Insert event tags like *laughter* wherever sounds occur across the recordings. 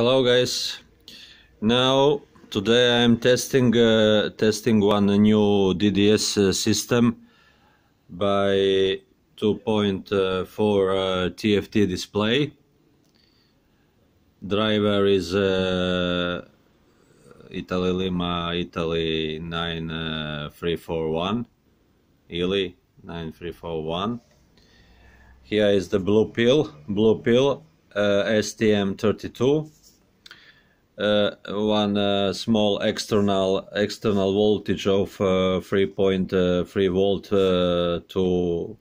Hello guys. Now today I'm testing uh, testing one new DDS uh, system by 2.4 uh, TFT display. Driver is uh, Italy Lima Italy 9341 Italy 9341 here is the blue pill blue pill uh, STM32 uh, one uh, small external external voltage of 3.3 uh, volt uh, to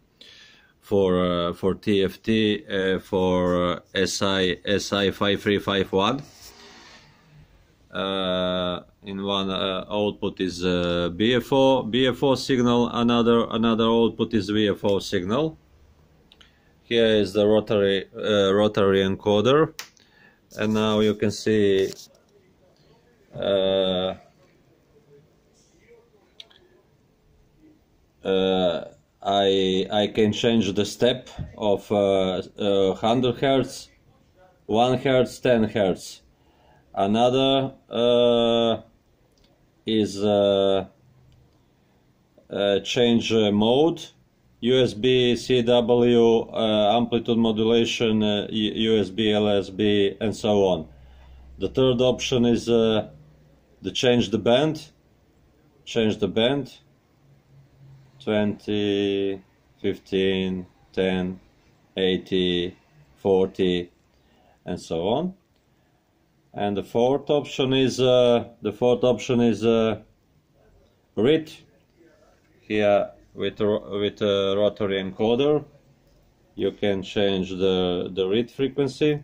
for uh, for TFT for SI SI 5351 in one output is BFO BFO signal another another output is VFO signal. Here is the rotary uh, rotary encoder and now you can see uh, uh, I I can change the step of 100 uh, uh, hertz 1 hertz 10 hertz. Another uh, is change mode USB CW, uh, amplitude modulation, uh, USB LSB, and so on. The third option is uh, the change the band, change the band, 20, 15, 10, 80, 40, and so on. And the fourth option is uh, the fourth option is uh, read. Here with with a rotary encoder. You can change the the read frequency.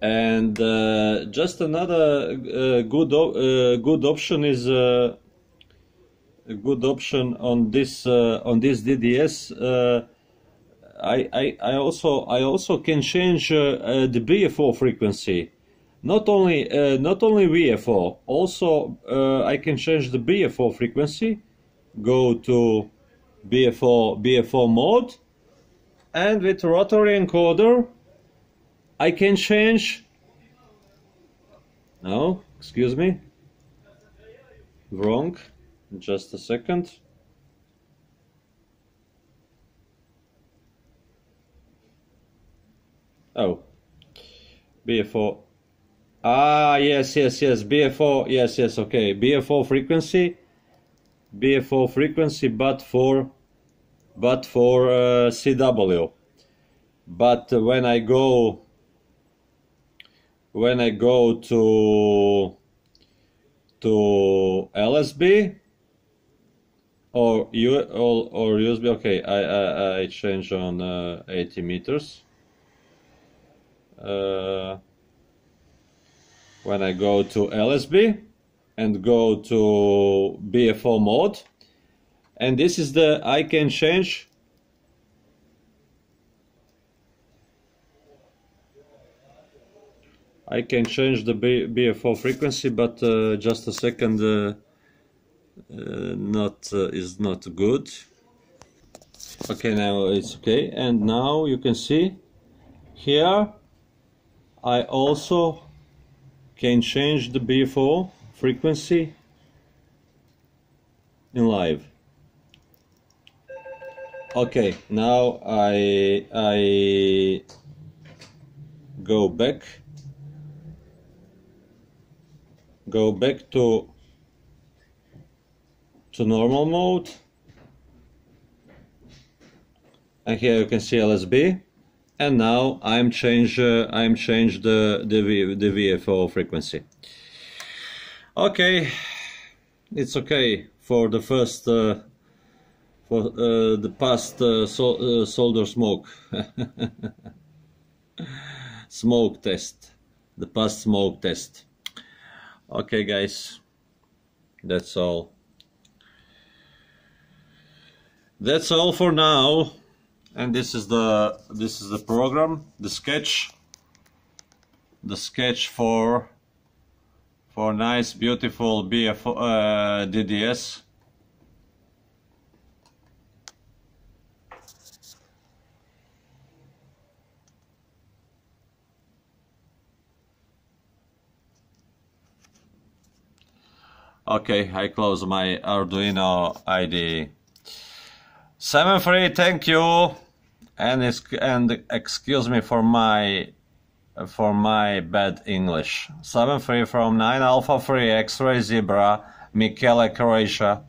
And uh, just another uh, good uh, good option is uh, a good option on this uh, on this DDS uh, I, I, I also I also can change the BFO frequency not only uh, not only VFO, also uh, I can change the BFO frequency, go to BFO BFO mode, and with rotary encoder, I can change. No, excuse me. Wrong. Just a second. Oh, BFO Ah, yes, yes, yes. BFO, yes, yes, okay. BFO frequency, BFO frequency, but for, but for uh, CW. But when I go, when I go to, to LSB or U or, or USB, okay, I I, I change on uh, 80 meters. Uh, when I go to LSB and go to BFO mode. And this is the I can change. I can change the BFO frequency but uh, just a second uh, uh, not uh, is not good. Okay now it's okay. And now you can see here I also can change the BFO frequency in live. Okay, now I I go back. Go back to to normal mode. And here you can see LSB and now I'm change uh, I'm change the the, v, the VFO frequency. Okay. It's okay for the first uh, for uh, the past uh, uh, solder smoke. *laughs* Smoke test. The past smoke test. Okay guys. That's all. That's all for now and this is the this is the program the sketch the sketch for for nice beautiful BF uh, DDS Okay, I close my Arduino IDE. Simon Free, thank you. And, and excuse me for my for my bad English. Seven three from 9 Alpha 3 X-Ray Zebra, Michele Croatia.